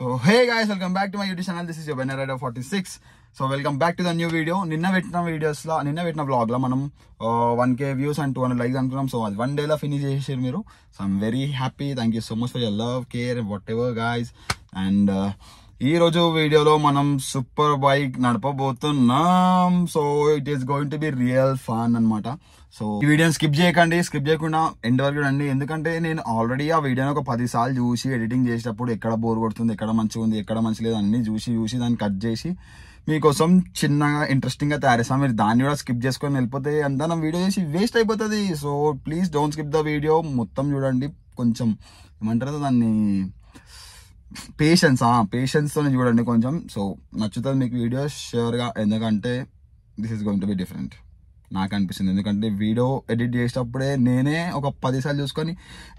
So hey guys welcome back to my YouTube channel this is your banner rider forty six so welcome back to the new video నిన్న పెట్టిన వీడియోస్లో నిన్న పెట్టిన వ్లాగ్లో మనం one K views and two hundred likes అనుకున్నాం. So అది one డేలో ఫినిష్ చేసేసారు మీరు. So I'm very happy thank you so much for your love care whatever guys and ఈ రోజు వీడియోలో మనం super bike నడపబోతున్నాం. So it is going to be real fun అన్నమాట. సో ఈ వీడియోని స్కిప్ చేయకండి స్కిప్ చేయకుండా ఎండ్ వరకు చూడండి ఎందుకంటే నేను ఆల్రెడీ ఆ వీడియోని ఒక పది సార్లు చూసి ఎడిటింగ్ చేసేటప్పుడు ఎక్కడ బోర్ కొడుతుంది ఎక్కడ మంచిగా ఉంది ఎక్కడ మంచి లేదు అన్ని చూసి చూసి దాన్ని కట్ చేసి మీకోసం చిన్నగా ఇంట్రెస్టింగ్గా తయారు చేస్తాం మీరు దాన్ని కూడా స్కిప్ చేసుకొని వెళ్ళిపోతే అంతా నా వీడియో చేసి వేస్ట్ అయిపోతుంది. So please don't skip the video మొత్తం చూడండి. కొంచెం ఏమంటారు దాన్ని? పేషెన్స్ పేషెన్స్ తోనే చూడండి కొంచెం. సో నచ్చుతుంది మీకు వీడియో షూర్గా ఎందుకంటే this is going to be different నాకు అనిపిస్తుంది ఎందుకంటే వీడియో ఎడిట్ చేసేటప్పుడే నేనే ఒక పదిసార్లు చూసుకొని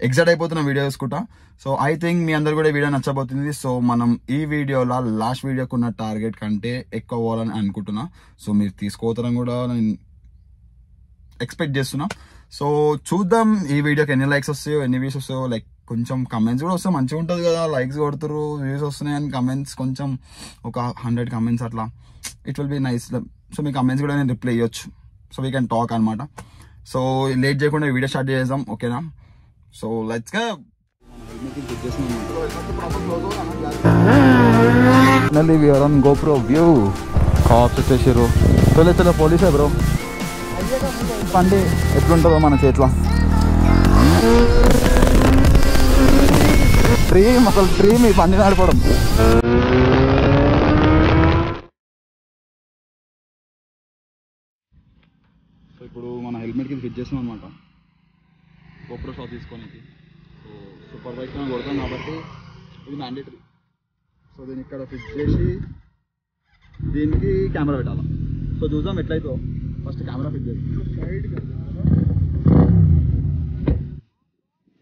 ఎగ్జైట్ అయిపోతున్న వీడియో చూసుకుంటా. సో ఐ థింక్ మీ అందరు కూడా వీడియో నచ్చబోతుంది. సో మనం ఈ వీడియోలో లాస్ట్ వీడియోకి ఉన్న టార్గెట్ కంటే ఎక్కువ పోవాలని అనుకుంటున్నా. సో మీరు తీసుకోవతరం కూడా నేను ఎక్స్పెక్ట్ చేస్తున్నా. సో చూద్దాం ఈ వీడియోకి ఎన్ని లైక్స్ వస్తాయో ఎన్ని వ్యూస్ వస్తాయో. లైక్ కొంచెం కమెంట్స్ కూడా వస్తే మంచిగా ఉంటుంది కదా. లైక్స్ కొడుతురు వ్యూస్ వస్తున్నాయి అని కమెంట్స్ కొంచెం ఒక హండ్రెడ్ కమెంట్స్ అట్లా. It will be nice. So me comments కూడా నేను రిప్లై ఇవ్వచ్చు సో వీ కెన్ టాక్ అనమాట. సో లేట్ చేయకుండా వీడియో స్టార్ట్ చేద్దాం ఓకేనా so let's go finally we are GoPro view cops వచ్చేసారు తొలి తొలి పోలీసే బ్రో. పండి ఎట్లుంటుందో మన చేతిలో. డ్రీమ్ అసలు డ్రీమ్ ఈ పండి నాడిపోవడం సో ఇప్పుడు మన హెల్మెట్కి ఫిట్ చేసాం అనమాట గోప్రో షాప్ తీసుకోనికి. సో సూపర్ బైక్ కొడతాం కాబట్టి ఇది మ్యాండేటరీ సో దీన్ని ఇక్కడ ఫిట్ చేసి దీనికి కెమెరా పెట్టాలి? సో చూద్దాం ఎట్లయితే. ఫస్ట్ కెమెరా ఫిట్ చేసి.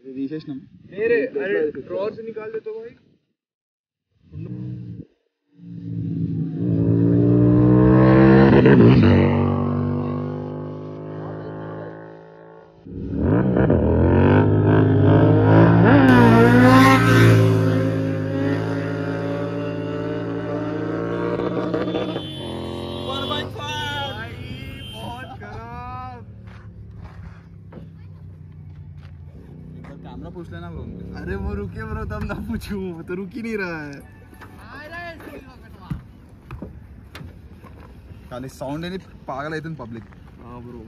ఇది తీసేసినాం. कैमरा पूछ लेना ब्रो अरे वो रुके ब्रो तब ना पूछूँ। तो रुक ही नहीं रहा है। खाली साउंड है नहीं पागल है पब्लिक हाँ ब्रो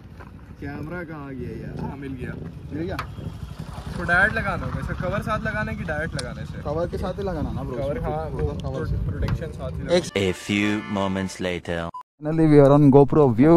कैमरा कहाँ गया यार? हाँ मिल गया। मिल गया? तो डायरेक्ट लगाना होगा। इसका कवर साथ लगाना है कि डायरेक्ट लगाने से। कवर के साथ ही लगाना ना ब्रो कवर हाँ वो कवर प्रोटेक्शन साथ ही A few moments later. Finally, we are on GoPro view.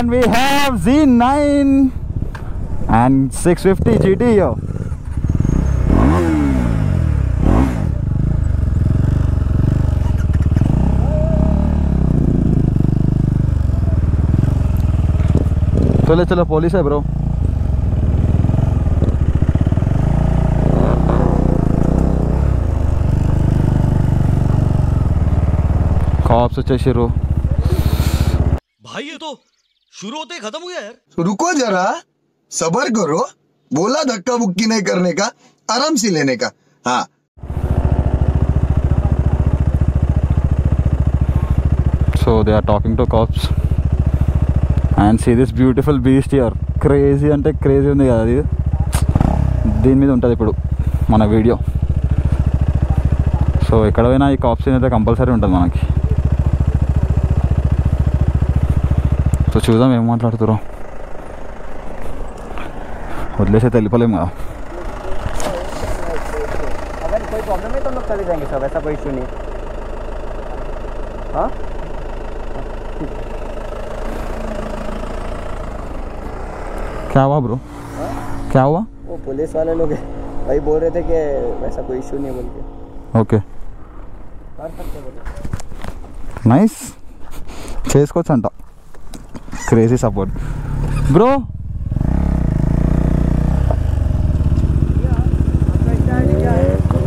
and we have Z9 and 650 GT yo. चलो चलो पुलिस है ब्रो खौफ से शुरू भाई, ये तो शुरू होते ही खत्म हो गया यार तो रुको जरा सबर करो बोला धक्का बुक्की नहीं करने का आराम से लेने का हाँ so they are talking to cops and see this beautiful beast year crazy అంటే క్రేజీ ఉంది కదా అది దీని మీద ఉంటుంది ఇప్పుడు మన వీడియో సో ఎక్కడ పోయినా ఈ కాప్స్ అయితే కంపల్సరీ ఉంటుంది మనకి సో చూద్దాం ఏం మాట్లాడుతారో వదిలేసి అయితే వెళ్ళిపోలేము కదా अगर कोई प्रॉब्लम है तो हम लोग चले जाएंगे सब ऐसा कोई इशू नहीं हाँ क्या हुआ ब्रो क्या हुआ वो पुलिस वाले लोग भाई बोल रहे थे कि वैसा कोई इशू नहीं बोल के ఓకే कर सकते बोले నైస్ చేసుకోవచ్చు అంట crazy support. Bro.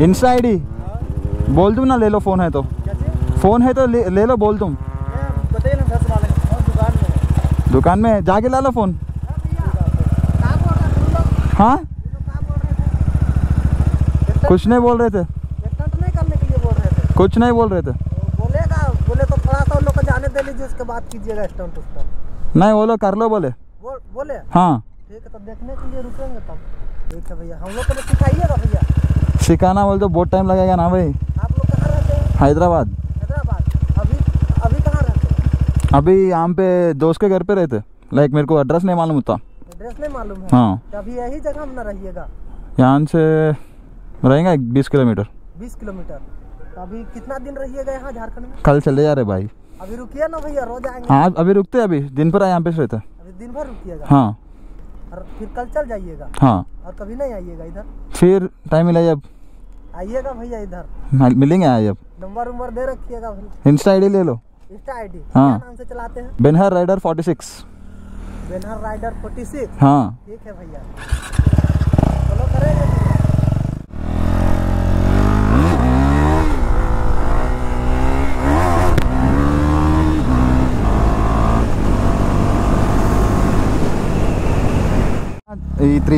Insta ID बोल तुम ना ले लो फ़ोन है तो। फ़ोन है तो ले, ले लो बोल तुम। दुकान में जाके ला लो फ़ोन हाँ? कुछ नहीं बोल रहे थे। कुछ नहीं बोल रहे थे। बोले तो थोड़ा सा उन लोग को जाने दे लीजिए उसके बाद कीजिएगा स्टंट नहीं बोलो कर लो बोले। बोल बोले? हाँ। ठीक है तो देखने के लिए रुकेंगे तब। ठीक है भैया हम लोग को तो सिखाइएगा भैया। सिखाना बोल तो बहुत टाइम लगेगा ना भाई। आप लोग कहाँ रहते हैं? हैदराबाद। हैदराबाद? अभी अभी कहाँ रहते हैं? अभी यहाँ पे दोस्त के घर पे रहते। लाइक मेरे को एड्रेस नहीं मालूम होता। एड्रेस नहीं मालूम है? हाँ। तो अभी यही जगह में रहिएगा। यहाँ से रहेगा बीस किलोमीटर। बीस किलोमीटर। अभी कितना दिन रहिएगा यहाँ झारखंड में? कल चले जा रहे भाई। अभी रुकिए ना भैया रोज आएँगे। हाँ अभी रुकते हैं अभी दिन भर यहाँ पे रहते अभी दिन भर रुकिएगा। हाँ। और फिर कल चल जाइएगा। हाँ। और कभी नहीं आइएगा इधर। फिर टाइम मिला जब? आइएगा भैया इधर। मिलेंगे आज अब नंबर उम्बर दे रखिएगा इंस्टा आई ले लो। इंस्टा आई डी हाँ। नाम से चलाते हैं? बेनहर rider forty six बेनहर rider forty six हाँ। ठीक है भैया।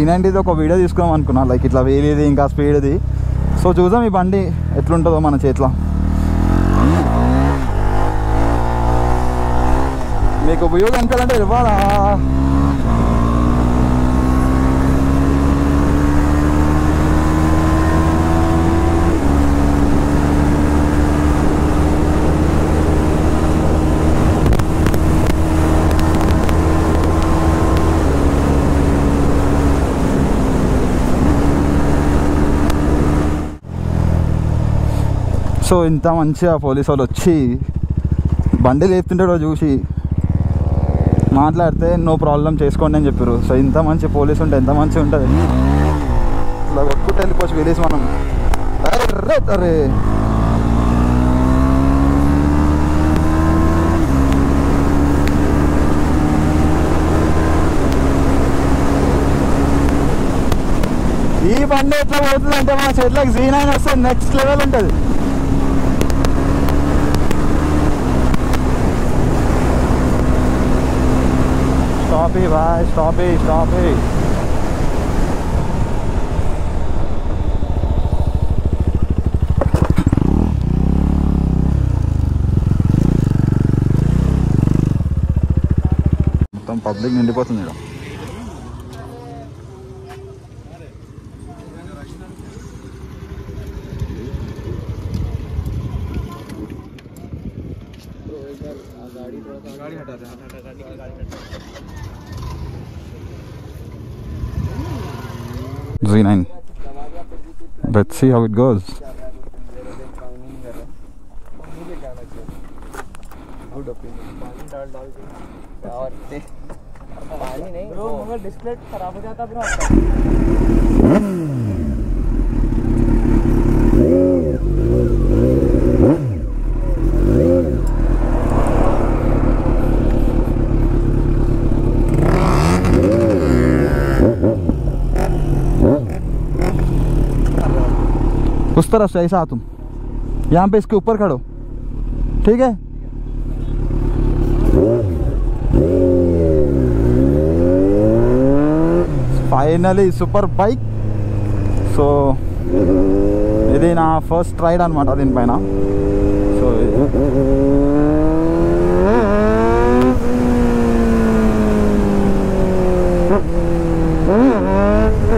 నేనంటే త్రీ ఒక వీడియో తీసుకుందాం అనుకున్నా. లైక్ ఇట్లా వేరేది ఇంకా స్పీడ్ది. సో చూద్దాం ఈ బండి ఎట్లుంటుందో మన చేతిలో. మీకు ఉపయోగం కనిపించాలంటే ఇవ్వాలా? సో ఇంత మంచిగా పోలీసు వాళ్ళు వచ్చి బండి లేపుతుంటాడో చూసి మాట్లాడితే నో ప్రాబ్లం చేసుకోండి అని చెప్పారు. సో ఇంత మంచి పోలీసు ఉంటే ఎంత మంచిగా ఉంటుంది? ఇట్లా కొట్టుకుంటే వెళ్ళిపోవచ్చు వెళ్ళేసి మనం. అరే అరే. ఈ బండి ఎట్లా పోతుంది అంటే మా చేతిలోకి జీ నైన్ వస్తే నెక్స్ట్ లెవెల్ ఉంటుంది. Stop it, bhai. Stop it, stop it. మొత్తం పబ్లిక్ నిండిపోతుంది ఇక్కడ गाड़ी हटा दे Z9. Let's see how it goes. Good opinion पानी डाल डाल के और पानी नहीं ब्रो मगर डिस्प्ले खराब हो जाता ब्रो आपका तरफ से ऐसा आ तुम यहाँ पे इसके ऊपर खड़ो ठीक है ఫైనలీ సూపర్ బైక్ సో ఇది నా ఫస్ట్ రైడ్ అనమాట దీనిపైన so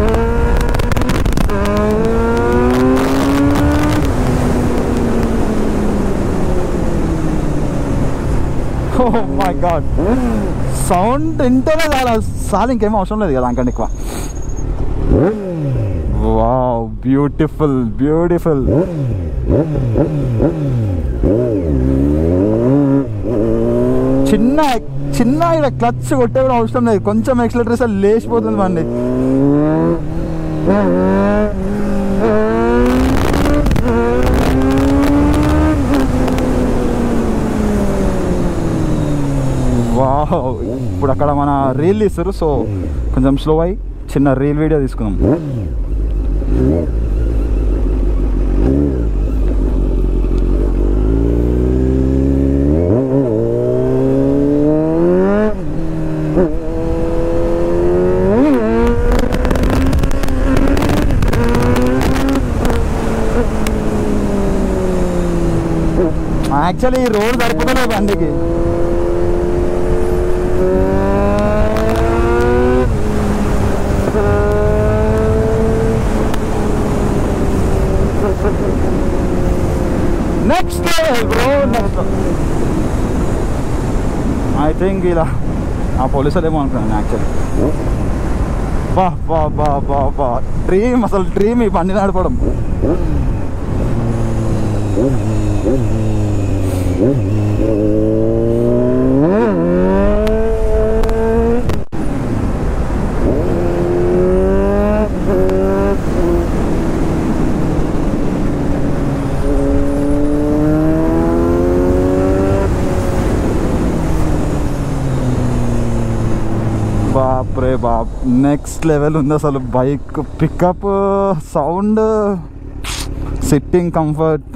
oh my God sound వింటేనే చాలా చాలా ఇంకేం అవసరం లేదు కదా అంకండి ఎక్కువ. వావ్ బ్యూటిఫుల్ బ్యూటిఫుల్ చిన్న చిన్న ఇక్కడ క్లచ్ కొట్టే కూడా అవసరం లేదు. కొంచెం ఎక్సలేటర్ లేచిపోతుంది మండి వా ఇప్పుడు అక్కడ మన రీల్ తీస్తారు సో కొంచెం స్లో అయి చిన్న రీల్ వీడియో తీసుకుందాం. యాక్చువల్లీ ఈ రోడ్ సరిపోతలేదు అందుకే next bro next I think ఇలా ఆ పోలీసులు ఏమో అనుకున్నాను యాక్చువల్లీ బా బా బా బా బా. డ్రీమ్ అసలు డ్రీమ్ ఈ బండి నడపడం. నెక్స్ట్ లెవెల్ ఉంది అసలు bike pickup sound sitting comfort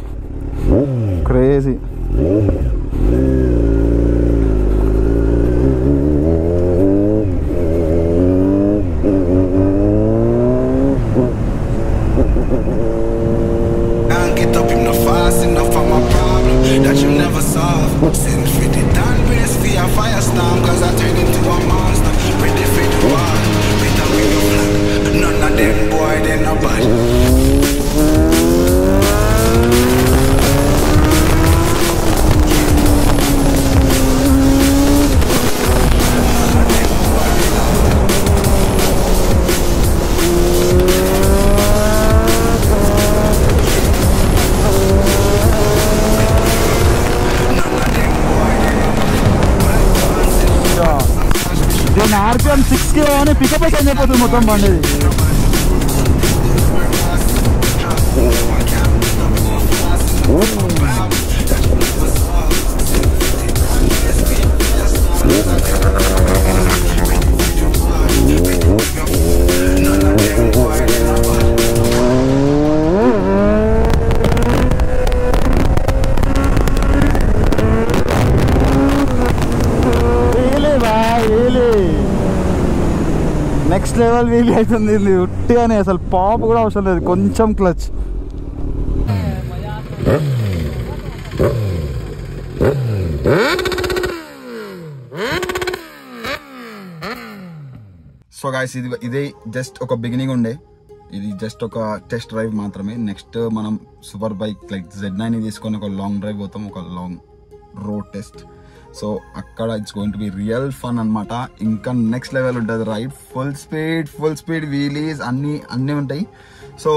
crazy Can't get up him no fast enough for my problem that you never solve. Sitting 50 down brace for a firestorm, cause I turn into a monster. them boy, they no bad. దీని RPM six కి అని pickup అయితే అయిపోతుంది మొత్తం బండి next level wheelie అవుతుంది. ఉట్టిగానే అసలు పాప్ కూడా అవసరం లేదు. కొంచెం క్లచ్ సో గాయస్ ఇది ఇదే జస్ట్ ఒక బిగినింగ్ ఉండే. ఇది జస్ట్ ఒక టెస్ట్ డ్రైవ్ మాత్రమే. నెక్స్ట్ మనం super bike like Z nine తీసుకొని ఒక లాంగ్ డ్రైవ్ పోతాం. ఒక లాంగ్ రోడ్ టెస్ట్ సో అక్కడ it's going to be real fun అన్నమాట. ఇంకా నెక్స్ట్ లెవెల్ ఉంటుంది ride full speed full speed wheelies అన్నీ అన్నీ ఉంటాయి. సో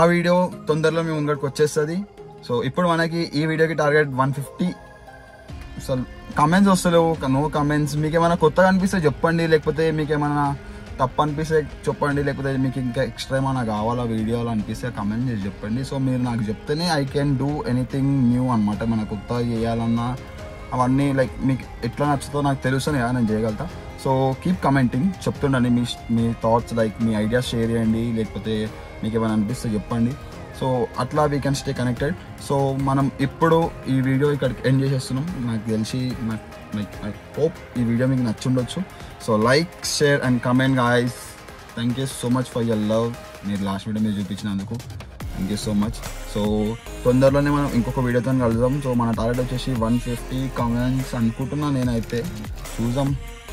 ఆ వీడియో తొందరలో మేము ముంగడికి వచ్చేస్తుంది. సో ఇప్పుడు మనకి ఈ వీడియోకి టార్గెట్ వన్ ఫిఫ్టీ అసలు కమెంట్స్ వస్తలేవు. నో కమెంట్స్ మీకు ఏమైనా కొత్తగా అనిపిస్తే చెప్పండి. లేకపోతే మీకు ఏమైనా తప్పు అనిపిస్తే చెప్పండి. లేకపోతే మీకు ఇంకా ఎక్స్ట్రా ఏమైనా కావాలా వీడియోలు అనిపిస్తే కమెంట్ చేసి చెప్పండి. సో మీరు నాకు చెప్తేనే I can do anything new అనమాట మన కొత్త చేయాలన్నా అవన్నీ లైక్ మీకు ఎట్లా నచ్చుతో నాకు తెలుస్తేనే కదా నేను చేయగలుగుతా. సో కీప్ కమెంటింగ్ చెప్తుండండి మీ మీ థాట్స్ లైక్ మీ ఐడియాస్ షేర్ చేయండి. లేకపోతే మీకు ఏమైనా అనిపిస్తే చెప్పండి. సో అట్లా we can stay connected so మనం ఇప్పుడు ఈ వీడియో ఇక్కడికి ఎండ్ చేసేస్తున్నాం. నాకు తెలిసి లైక్ ఐ హోప్ ఈ వీడియో మీకు నచ్చుండొచ్చు. So like share and comment guys thank you so much for your love మీరు లాస్ట్ వీడియో మీరు చూపించినందుకు. Thank you so much so తొందరలోనే మనం ఇంకొక వీడియోతో కలుద్దాం. సో మన టార్గెట్ వచ్చేసి వన్ ఫిఫ్టీ కామెంట్స్ అనుకుంటున్నా నేనైతే. చూద్దాం.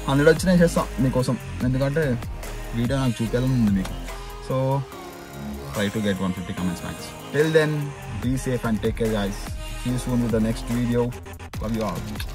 హండ్రెడ్ వచ్చినా చేస్తాం మీకోసం. ఎందుకంటే వీడియో నాకు చూపించాలని ఉంది మీకు. So try to get 150 comments max. Till then, be safe and take care, guys. See you soon with the next video. Love you all.